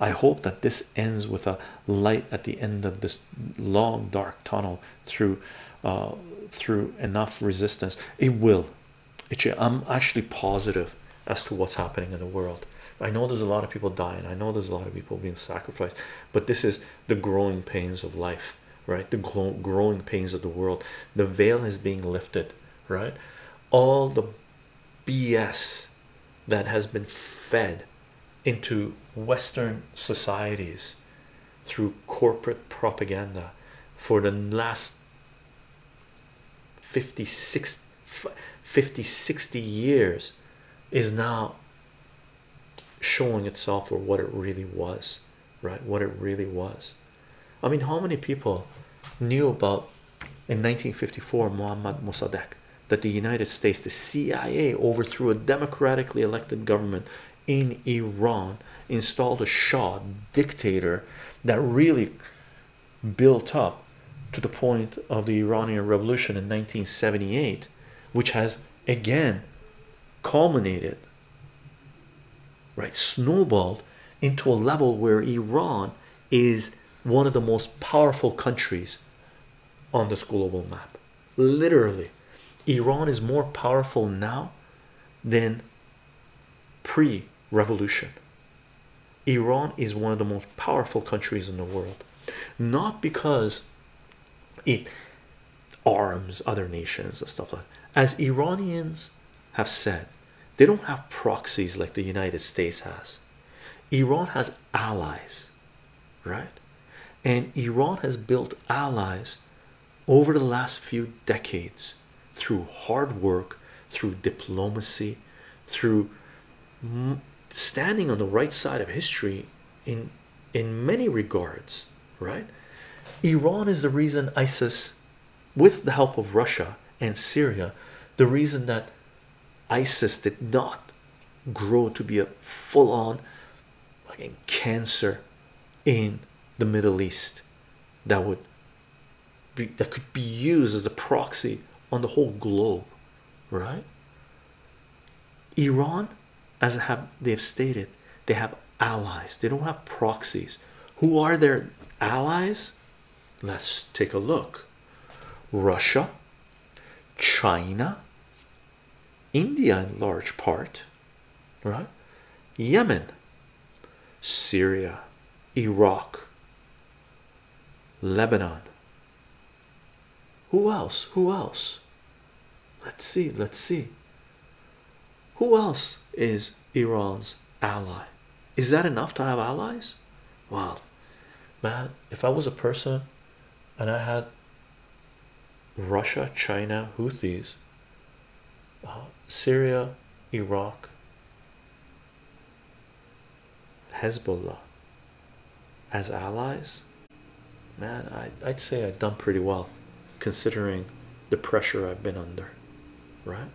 I hope that this ends with a light at the end of this long dark tunnel through uh, through enough resistance. It will. It I'm actually positive as to what's happening in the world. I know there's a lot of people dying. I know there's a lot of people being sacrificed, but this is the growing pains of life, right? The growing pains of the world. The veil is being lifted, right? All the BS that has been fed into Western societies through corporate propaganda for the last 50 50 60 years is now showing itself for what it really was right? What it really was. I mean how many people knew about in 1954 muhammad mossadegh that the united states the cia overthrew a democratically elected government in iran installed a shah dictator that really built up to the point of the Iranian Revolution in 1978, which has again culminated, right, snowballed into a level where Iran is one of the most powerful countries on this global map. Literally, Iran is more powerful now than pre revolution. Iran is one of the most powerful countries in the world, not because it arms other nations and stuff like that. As Iranians have said, they don't have proxies like the United States has. Iran has allies, right? And Iran has built allies over the last few decades through hard work, through diplomacy, through standing on the right side of history in in many regards right? Iran is the reason isis with the help of russia and syria the reason that isis did not grow to be a full-on like cancer in the middle east that would be that could be used as a proxy on the whole globe right? Iran as have they've stated they have allies. They don't have proxies. Who are their allies? Let's take a look. Russia china india in large part right? Yemen syria iraq lebanon. Who else? Who else? Let's see let's see who else is Iran's ally? Is that enough to have allies? Well, man, if I was a person and I had Russia, China, Houthis, uh, Syria, Iraq, Hezbollah as allies, man, I, I'd say I've done pretty well considering the pressure I've been under, right?